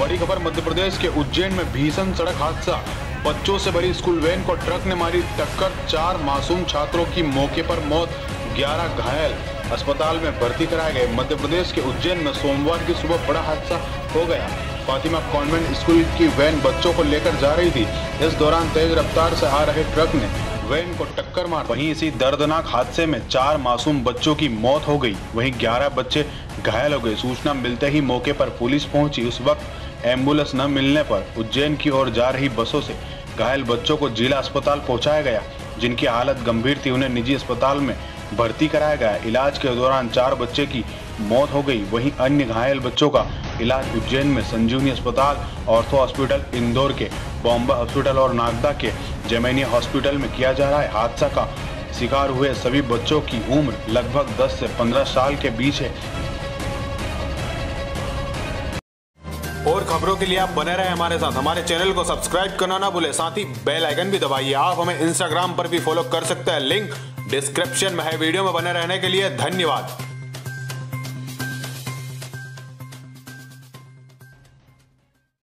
बड़ी खबर मध्य प्रदेश के उज्जैन में भीषण सड़क हादसा। बच्चों से भरी स्कूल वैन को ट्रक ने मारी टक्कर। चार मासूम छात्रों की मौके पर मौत 11 घायल। अस्पताल में भर्ती कराए गए। मध्य प्रदेश के उज्जैन में सोमवार की सुबह बड़ा हादसा हो गया। फातिमा कॉन्वेंट स्कूल की वैन बच्चों को लेकर जा रही थी। इस दौरान तेज रफ्तार से आ रहे ट्रक ने वैन को टक्कर मार वहीं इसी दर्दनाक हादसे में चार मासूम बच्चों की मौत हो गई। वहीं 11 बच्चे घायल हो गए। सूचना मिलते ही मौके पर पुलिस पहुँची। उस वक्त एंबुलेंस न मिलने पर उज्जैन की ओर जा रही बसों से घायल बच्चों को जिला अस्पताल पहुँचाया गया। जिनकी हालत गंभीर थी, उन्हें निजी अस्पताल में भर्ती कराया गया। इलाज के दौरान चार बच्चे की मौत हो गई। वहीं अन्य घायल बच्चों का इलाज उज्जैन में संजीवनी अस्पताल, ऑर्थो हॉस्पिटल, इंदौर के बॉम्बे हॉस्पिटल और नागदा के जेमेनिया हॉस्पिटल में किया जा रहा है हादसा का शिकार हुए सभी बच्चों की उम्र लगभग 10 से 15 साल के बीच है। खबरों के लिए आप बने रहे हमारे साथ। हमारे चैनल को सब्सक्राइब करना ना भूले। साथ ही बेल आइकन भी दबाइए। आप हमें इंस्टाग्राम पर भी फॉलो कर सकते हैं। लिंक डिस्क्रिप्शन में है। वीडियो में बने रहने के लिए धन्यवाद।